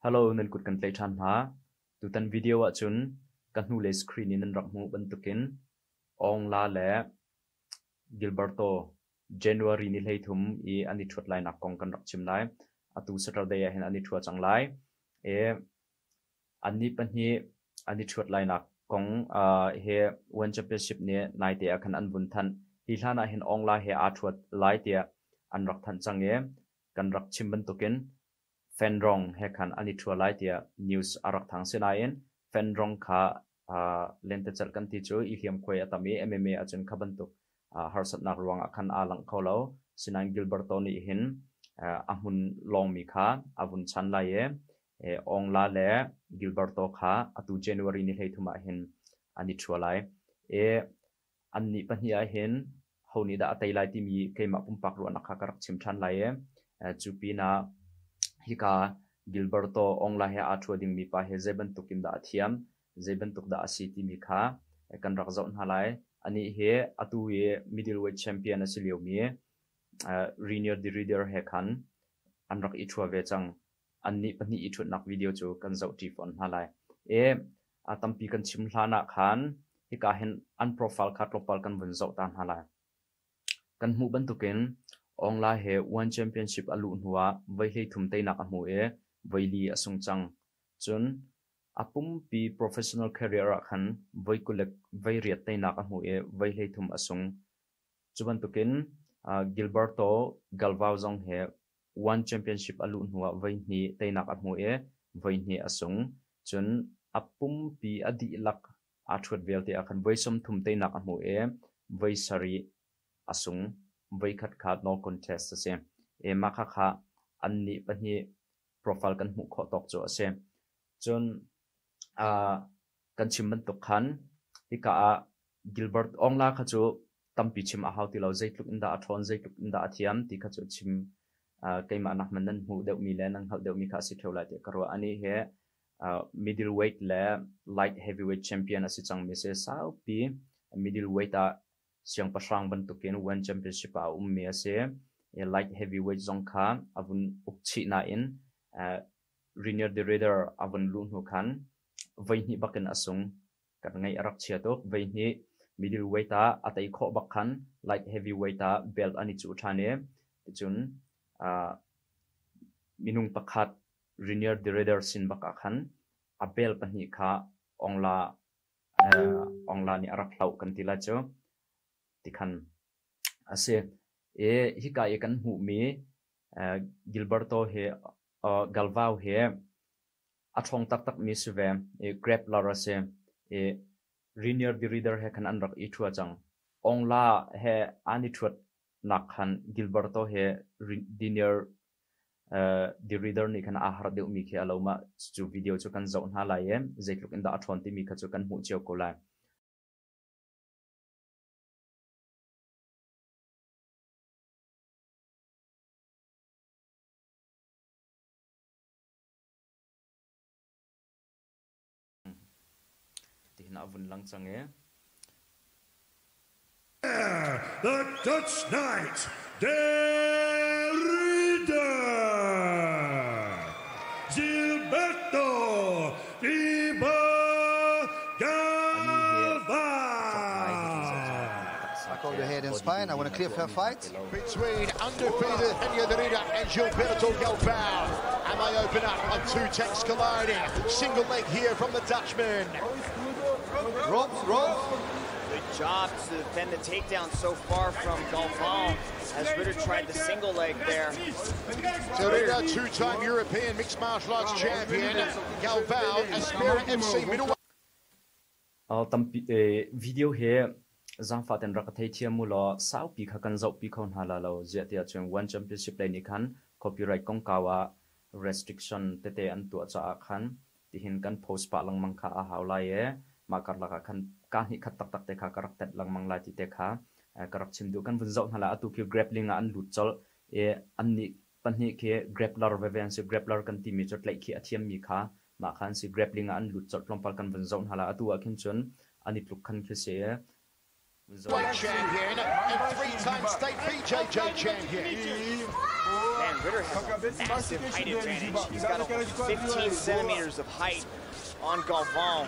hello, nên kut cần lấy chan ha. Tu tan video ở chun. Kan nu le screen in rak mu ban tukin ong la le gilberto, january ni lei thum i ani thut lai nak kong kan rak chim lai atu à, saturday à, a hen ani thua chang lai e ani pan hi ani thut lai nak kong a à, he one championship ne nai te cần an bun than hi hlana hen ong la he a thut lai te an rak than chang e kan rak chim ban tukin fenrong he khan ani tia news arak thang se fenrong kha a lente chal kan ti chu i hiam khoi atami mma achun khaban tu harsat nak ruang akhan alang kholo sinang gilberto ni hin ahun long mi kha avun chan lai e ong la le gilberto kha atu january ni hlei thuma hin ani thua lai e anni pahnia hin honi da atai lai ti mi keima pumpak ru anakha karak chim than lai e chupina hika, Gilberto ongla he athua ding mi pa he, zeben tukin da, thiam, zeben, tuk, da city mi kha kan rak zon halai ani, he, atu ye middleweight champion asilio mi Rainier the Reader he, khan, an, rak ichua ve, chang anni pani ichut nak, video, chu, kan, zau, ti fon halai e atampi kan, chim hlana khan, hika, hen, an, profile kha topal kan bun zau tan halai kan mu ban, tukin online la he one championship alu nuwa vai he thum te nak amu e vai li asung chang. Chun, apum pi professional career a khan, vai kulek, vai riat te nak amu e vai he thum asung. Chuban tukin gilberto galvao zong he one championship alu nuwa vai ni te nak amu e vai ni asung. Chun, apum pi adi lak a thut vel te akhan vai som thum te nak amu e vai sari asung vai khat khat no contest ase. Eh, e ma kha kha anni pani profile kan mu kho tok cho ase. Chun a kan chimman to khan ika a ah, gilbert ongla kha chu tampi chim a hauti lo zaitluk inda a thon zaitluk inda a thiam. Ti kha chu chim ah, keima nak manan mu deuh mi le nang hal deuh mi kha si theu lai te karwa ani he middleweight le light heavyweight champion asi chang mi se. Sau pi, middleweight a siang pasang ban tukin one championship a um me ase e light heavyweight zong kha avun ukchi na in Rainier the Raider avun lun hu khan vai ni bakin asung kat ngai arak chia to vai ni middleweight a atai kho bak khan light heavyweight a belt ani chu thane chun a minung pakhat Rainier the Raider sin baka khan a bel pani kha ongla ongla ni arak lau kan tila cho tikhan ase e hika e kan hu mi e, gilberto he galvao he athong tak tak mi suve e grab lara se e rinier the reader he kan anrak i thua chang. Ongla he ani thuat nak khan gilberto he rinier the reader ni kan ahar de mi khe aloma chu video chu kan zon ha lai em zeikluk in da athon ti mi kha chu kan hu cheu ko lai. Na vun lang change the Dutch Knight de Ridder Gilberto Iba I Back over head in Spain. I want to clear fair fight. Between undefeated Henya Derrida and Gilberto Galvao. And they open up on two tanks colliding. Single leg here from the Dutchman. Ropes, ropes. Good job to defend the takedown so far from Galvao as Ritter tried the single leg there. Derrida, two-time European mixed martial arts champion. Galvao, Aspera FC middleweight. Uh, tampi video here zang fa ten rak thai thiam mu lo sau pi kha kan zau pi khon hala lo je tia chung one championship lai ni khan copyright kong kawa restriction te te an tu cha khan ti hin kan post pa lang mang kha a haula ye ma kar la khan ka hi khat tak tak te kha karak tet lang mang la ti te kha karak chim du kan vun zau hala atu ki grappling an lut chol. E an ni pan hi ke grappler ve ven se grappler kan ti mi chot lai khi athiam mi kha. Ma khan si grappling an lut chot lom pal kan vun zau hala atu a khin chun. Ani tluk khan khe se Weight champion and three-time state BJJ champion. Man, Ritter has a massive height advantage. He's got over 15 centimeters of height on Galvão.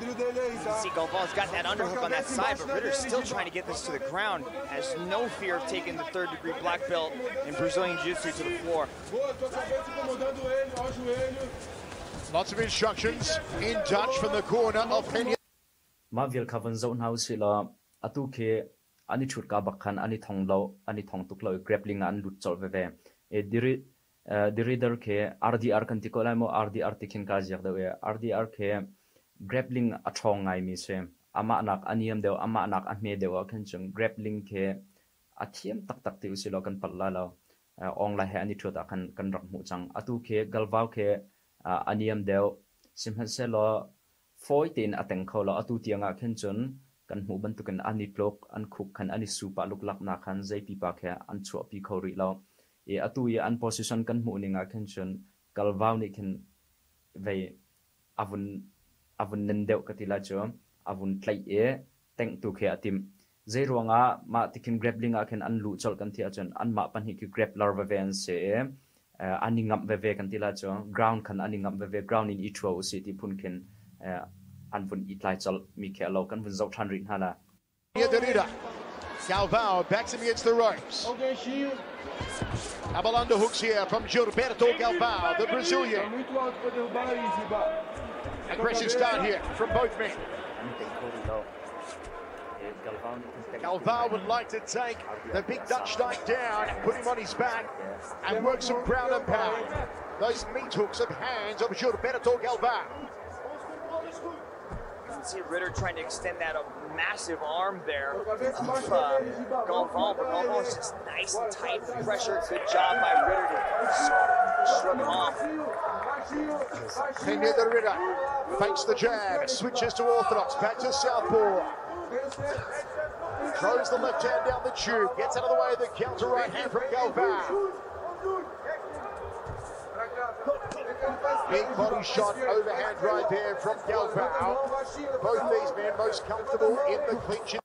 You can see Galvão's got that underhook on that side, but Ritter's still trying to get this to the ground. Has no fear of taking the third degree black belt in Brazilian Jiu-Jitsu to the floor. Lots of instructions in Dutch from the corner of Pena. ma vil khavan zo nau si la atu ke ani thut ka bakhan ani thong lo ani thong tuk lo grappling an lut diri diri dar ke rdr kan tikola mo rdr tikin ka jak dawe rdr ke grappling a ngai mi se. Ama anak aniam deu ama anak ahme deu kan chung. Grappling ke athiam tak tak ti usilo kan palla lo. Eh, ong la he ani thut a kan kan rak mu chang. Atu ke galwau ke eh, aniam deu simhan se lo foi tin ateng kho lo. Atu tianga khen chun. Kan mu ban tu kan ani plok an khuk khan ani su pa luk lak na khan zai pi pa khe an chu pi kho ri lo. E atu ye an position kan mu ni nga khen chun kalwaw ni khen ve avun avun nen deu katila cho avun tlai e teng tu khe atim zai ronga ma tikin grappling a khen an lu chol kan thia chun an ma pan hi ki grappler ve ven se ani ngam ve ve kan tila cho ground kan ani ngam ve ve ground in itro si ti phun khen an vun i tlai chol mi khe lo kan vun zau than rin hala Derrida. Galvao backs him against the ropes. Double hooks here from Gilberto Galvao, the Brazilian. Aggressive start here from both men. Galvao would like to take the big Dutch knight down, put him on his back, and work some ground and pound. Those meat hooks of hands of Gilberto Galvao. You can see Ritter trying to extend that a massive arm there of uh, Galvão, but Galvão's just nice and tight. Pressure, good job by Ritter to shrug him off. Pena the Ritter fakes the jab, switches to orthodox, back to southpaw. Throws the left hand down the tube, gets out of the way of the counter right hand from Galvao. Big body shot, overhand right there from Galvao. Both these men most comfortable in the clinch.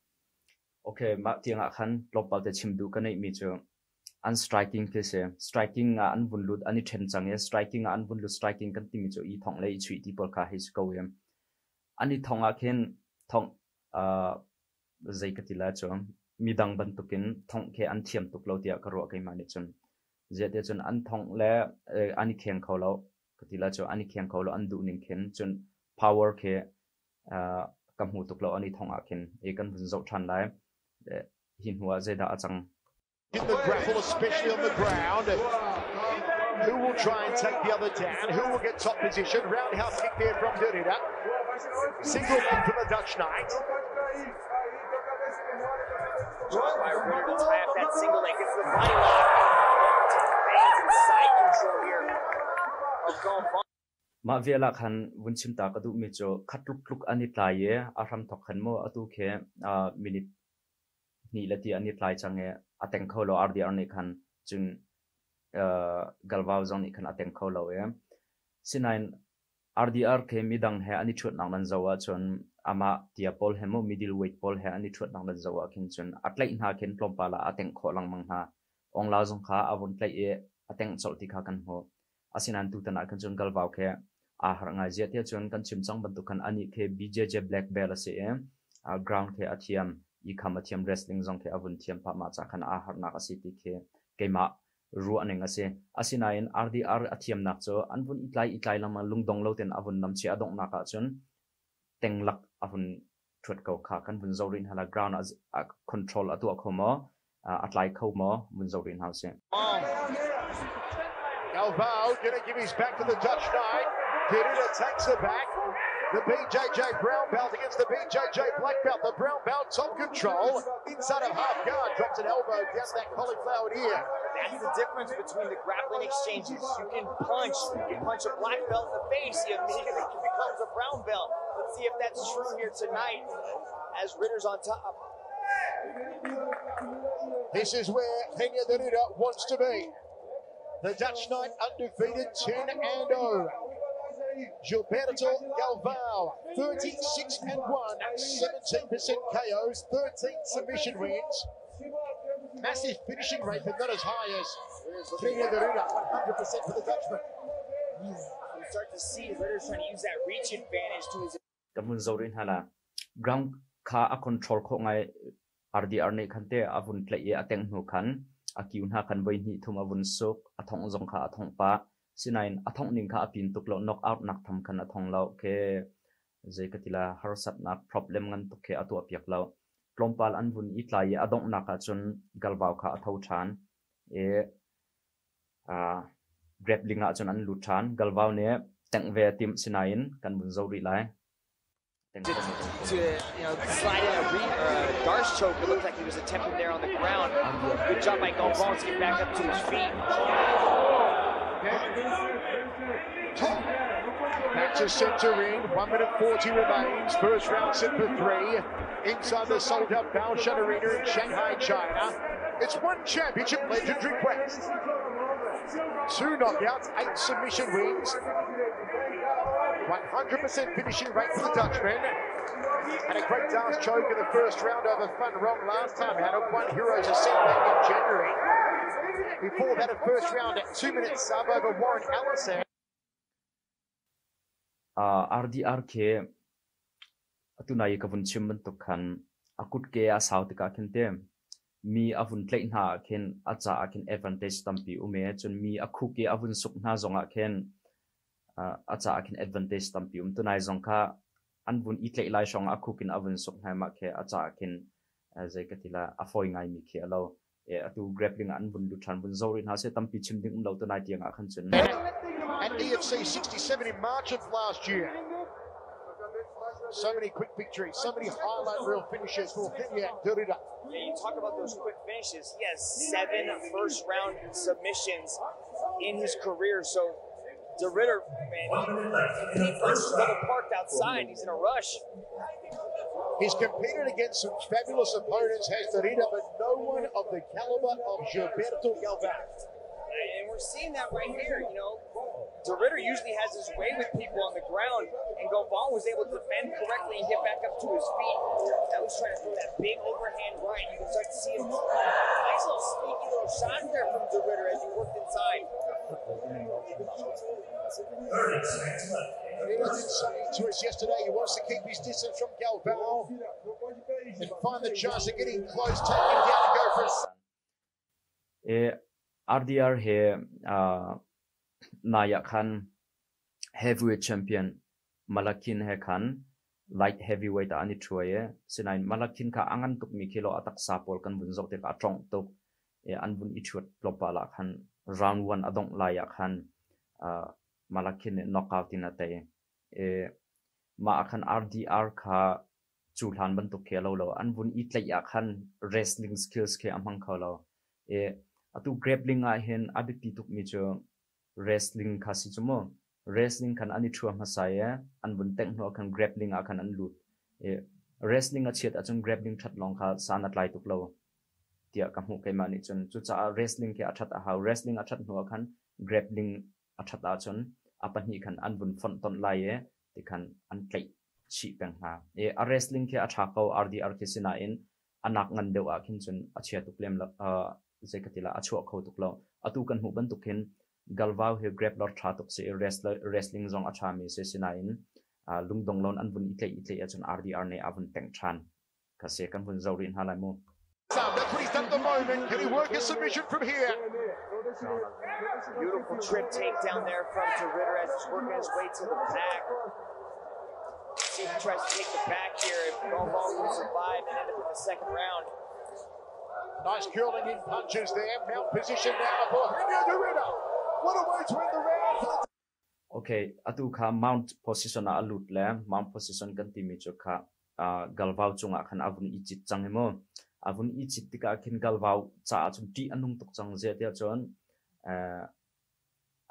okay ma tiang a khan plop te chim du kan mi chu an striking ke se striking a an bun lut ani then chang e striking a an bun lut striking kan ti mi chu i thong le i chui ti pol ka his ko yam ani thong a khen thong a ờ, zai ka ti la chu mi dang ban tukin thong ke an thiam tuk lo tia ka ro kai เจเดจนอันทองและอันนี้เคียงเขาเราก็ทีละจนอันนี้เคียงเขาเราอันดูนิ่งเข็นจน power เคกำหูตุกเราอันนี้ทองอาเข็นเอกันบุญจบชันได้หินหัวเจดาจัง In the grapple, especially on the ground. Who will try and take the other down? Who will get top position? Roundhouse kick there from Derrida. Single kick from the Dutch Knight. Drawn by Reynolds. I have that single leg. It's the body lock. Ma vela khan vun chim ta ka du mi cho khatluk luk ani tlai ye a ram thok khan mo atu khe a à, minute ni lati ani tlai change ateng kholo ar di arni khan chung galwaw zong ni khan ateng kholo ye sinain ardi ar khe midang he ani thut nang nan zawa chon ama tia pol he mo middle weight pol he ani thut nang nan zawa khin chun atlai na khen plom pala ateng kho lang mang ha ong la zong kha avon tlai e ateng chol ti kha kan ho asinan tu tan ah kan chun galwaw khe a har ngai zia te chun kan chim chang ban tu kan ani khe BJJ black belt ase em eh? a ground khe athiam i kham athiam wrestling zong khe avun thiam pa ma cha khan a har na asi ti khe keima ru aneng ase asina in RDR athiam nak cho anbun itlai itlai lama lungdong lo ten avun nam chi adong na ka ah chun tenglak avun thut ko kha kan bun zorin hala ground as a control atu akhomo atlai khomo bun zorin house Galvao going to give his back to the Dutch Knight. Derrida takes the back. The BJJ brown belt against the BJJ black belt. The brown belt top control inside of half guard. Drops an elbow down that cauliflower ear. That's the difference between the grappling exchanges. You can punch, you can punch a black belt in the face, he immediately becomes a brown belt. Let's see if that's true here tonight as Ritter's on top. This is where Pena Derrida wants to be. The Dutch Knight undefeated 10 and 0. Gilberto Galvao, 36 and 1, 17% KOs, 13 submission wins. massive finishing rate, but not as high as Kenya Garuda, 100% for the Dutchman. You start to see Ritter trying to use that reach advantage to his kamun zorin hala ground kha a control kho ngai RDR nei khante avun play e ateng nu khan akiun ha kan voi ni thum avun sok athong zong kha athong pa. Sinain athong ning kha apin tuk lo knock out nak tham kan athong lo ke. Zai katila harsat nak problem ngan tuk ke atu apiak lo. Plompal an vun itlai adong naka chun galbau kha atho than e a grapplinga chun an lu than galbau ne tang ve tim sinain kan bun zori lai. To, to you know slide in a, re, a Darce choke. It looked like he was attempting there on the ground. Good job by Galvão to get back up to his feet. Back to ring, 1 minute 40 remains. First round set for three. Inside the sold out Baoshan Arena in Shanghai, China. It's one championship legendary quest. Two knockouts, eight submission wins. 100% finishing rate for the Dutchman. Had a great dance choke in the first round over Fun Wrong last time. Had a one Heroes Ascent back in January. Before that, a first round at two minutes sub over Warren Allison. Ah, RDR ke atunai ka vun chim to khan akut ke a south ka khen te mi avun tlei na khen acha akin advantage tampi ume chun mi akhu ke avun suk na zonga khen acha akin advantage tampi um tunai zong kha an bun i tlei shong akhu kin avun suk na ma ke acha akin zai ka afoi ngai mi ke alo e atu grappling an bun lu than bun zorin ha se tampi chim ding um lo tunai tiang a khan chun At EFC 67 in March of last year. So many quick victories, so many highlight reel finishes for Kenya Derrida. Yeah, you talk about those quick finishes. He has seven first round submissions in his career. So De Ritter, man, he, he punches double parked outside. He's in a rush. He's competed against some fabulous opponents, has Derrida, but no one of the caliber of Gilberto Galvan. And we're seeing that right here, you know. De Ritter usually has his way with people on the ground, and Galvão was able to defend correctly and get back up to his feet. That was trying to throw that big overhand right. You can start to see him nice little sneaky little shot there from De Ritter as he worked inside. He did say to us yesterday he wants to keep his distance from Galvão and find the chance of getting close, take him down and go for a e RDR he uh, naya khan heavyweight champion malakin he khan light heavyweight ani thuaye sinain malakin ka angan tuk mi kilo atak sapol kan bun te ka trong tuk. E an bun i khan round 1 adong laya khan. Malakin knockout in ate e ma khan RDR kha chu hlan ban tuk khelo lo an bun i tlai khan wrestling skills ke amang khalo e atu grappling a hen abi pi tuk mi cho wrestling kha si chumo wrestling khan ani thua ma sa ya an bun tek no khan grappling a khan an lut e wrestling a chet a chung grappling that long kha sanat lai tuk lo tia ka mu kai mani chun chu wrestling ke a ha wrestling athat no khan grappling a athat a chun apan hi khan an bun fon ton lai e ti khan an tlai chi peng ha e a wrestling ke atha ko rdr ke sina in anak ngan deu ah a khin chun achia tuklem la zekatila achu kho tuklo atu kan hu ban tukhin galwau he grab lor tha tuk se wrestler, wrestling zong acha mi se sinain lungdong lon an bun itle itle achun rdr ne avun teng than. Ka se kan bun zawrin halai mo That's what he's done at the moment. Can he work a submission from here? Beautiful trip takedown there from De Ritter as he's working his way to the back. See if he tries to take the back here. If Galvão will survive and end up in the second round. Nice curling in punches there. Mount position now for Henry Derrida. What a way to end the round for the okay atu kha mount position a alut le mount position kan ti mi chu kha ah, galwau chunga khan avun ichit changemo avun i tika khin galwau cha chun ti anung tuk chang je tia chon eh,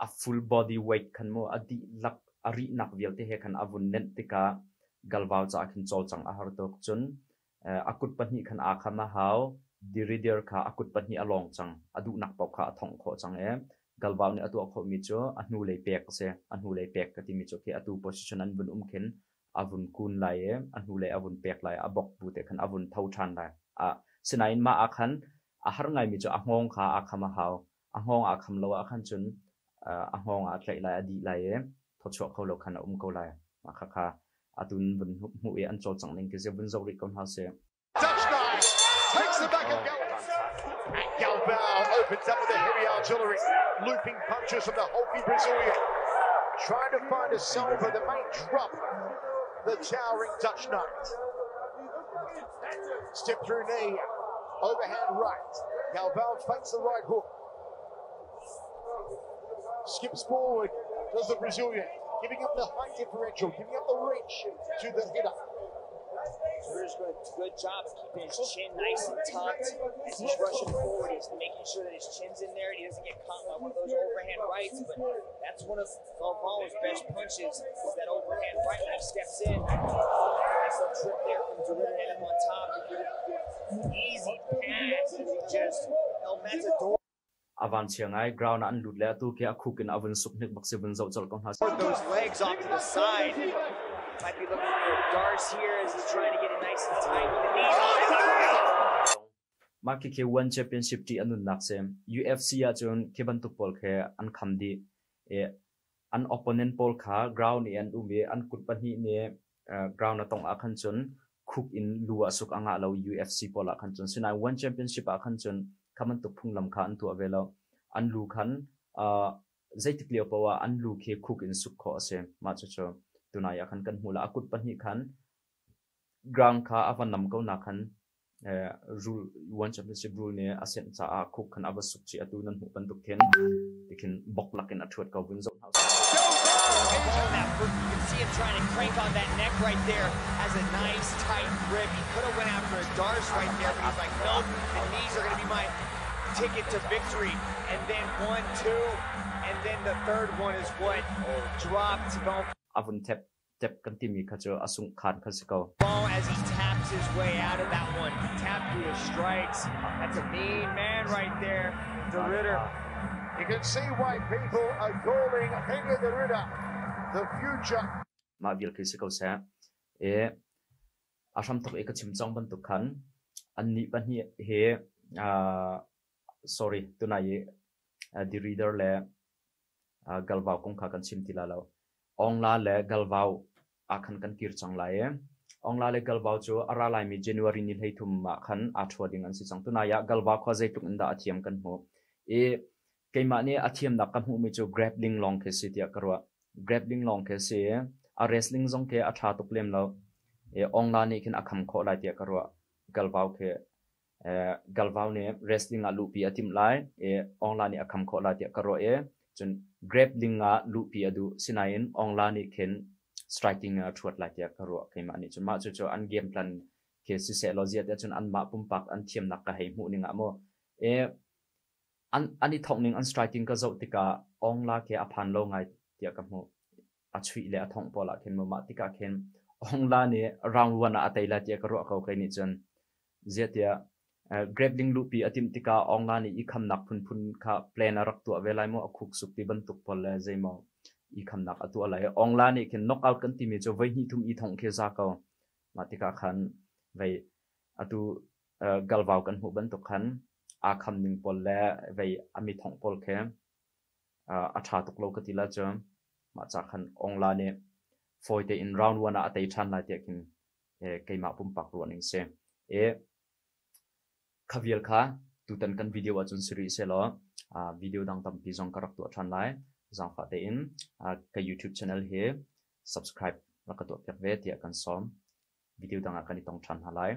a full body weight khan mo adi lak ari nak vial te he khan avun nen tika galwau cha khin chol chang a har tok chun. Eh, akut pani khan a khama hau diridir kha akut pani along chang adu nak pau kha thong kho chang eh. e galwau ni atu kho mi cho anu le pek se anu le pek ka ti mi cho ke atu position an bun um khen avun kun lai e anu le avun pek lai abok bu te khan avun thau than lai a sinain ma akhan a har ngai mi chu a ngong kha a khama hau a ngong a kham lo a khan chun a ngong a tlai lai a di lai e tho chu kho lo khan um ko lai ma kha kha atun bun mu e an chol chang ning ke se bun zo ri kon ha se takes back. And opens up with the heavy artillery. Looping punches from the hulky Brazilian. Trying to find a solver the main drop the towering Dutch knight. Step through knee. Overhand right. Galvao fakes the right hook. Skips forward. Does the Brazilian. Giving up the height differential. Giving up the reach to the hitter. Doing a good job of keeping his chin nice and tucked as he's rushing forward. He's making sure that his chin's in there and he doesn't get caught by one of those overhand rights. But that's one of Galvao's best punches is that overhand right when he steps in. Little trip and him on top. Easy pass just El Matador. avan chiangai ground an lut le tu ke a khukin avun suk nik bak se bun zo chol kon ha those legs off to the side. Might be looking for a Darce here as he's trying to get it nice and tight with the it. ma ki ke one championship ti anun nak sem UFC a chun ke ban tu pol khe an kham di e an opponent pol kha ground ni an umi an kut pan hi ne ground atong a khan Cook in lua suk anga lo UFC pola khan chun. Sinai one championship a khan chun kaman tu phung lam kha an tu avelo an lu khan a zaitik leo pawa, an lu khe khuk in suk kho ase, ma chu chu tunai a khan kan hula akut pan hi khan ground kha avan nam ko na khan eh, rule, one championship rule ne, asen cha a khuk khan ava suk chi atu nan hu pan tuk then tikin bok lakin athuat ka win zone house Foot, you can see him trying to crank on that neck right there. Has a nice tight grip. He could have went after a Darce right there, but he's like, nope, the knees are going to be my ticket to victory. And then one, two, and then the third one is what dropped avun tap tap kan timi kha chu asung khan as he taps his way out of that one. Tapped through his strikes. That's a mean man right there. The Ritter. You can see why people are calling Henry the Ritter the future. Ma vil ki sikau sa e asham tok ek chim trong ban tục khan anh ni ban hi he à sorry tunai à, the reader le à, galwa kong kha kan chim lâu. Ông la le à khăn kan kir chẳng lại e ong la le galwau cho ara à, lai mi january ni lei thum ma khan a thwa ding an si chang tu na ya galwa kho zai tuk inda athiam kan ho e keima ne athiam na kan hu mi chu grappling long ke si tia karwa grappling long ke si a wrestling zong ke a tha tuk lem lo e ong la ni kin akham kho lai tia karwa galwau ke e galwau ne wrestling a lupi atim lai e ong la ni akham kho lai tia karwa e chun grappling a lupi adu sinain ong la ni ken striking a thuat lai tia karwa keima này chun ma chu chu an game plan ke si se lozia te chun an ma pum pak an thiam nak ka hei mu này ngã mo e อันอันนี้ท่องหนึ่งอันสไตรกิงก็จะติกาองลาเคอพันโลงไงเดียกับมูอาชวีเลอท่องปอละเข็นมูมาติกาเข็นองลาเนี่ยรางวัลอาเตยละเดียกรัวเขาเคยนี่จนเจียเดียเกรบลิงลูปีอติมติกาองลานี่อีคำหนักพุนพุนค่ะแปลนรักตัวเวลาโมอคุกสุกติบรรทุกปอลเลยใจมออีคำหนักตัวอะไรองลานี่เข็นนกเอากันติมีจะไว้หิทุมอีท่องเคซาเขามาติกาขันไว้อตัวเอ่อกลวาวกันหูบรรทุกขัน thong pola ken mo ma tika ken ong la ni round 1 a kham pol le mi thong pol khe. Ah, a tha tuk lo ka ti la ma cha khan ong la ne foi te in round 1 a atei than la te kin e eh, keima pum pak ro ning se. E khavial kha tu tan kan video a chun series se lo. A video dang tam pi jong karak tu than lai. Jang fa te in. A ka youtube channel he. Subscribe la ka tu pek ve ti kan som. Video dang a kan tong than halai.